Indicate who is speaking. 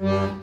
Speaker 1: Mm-hmm.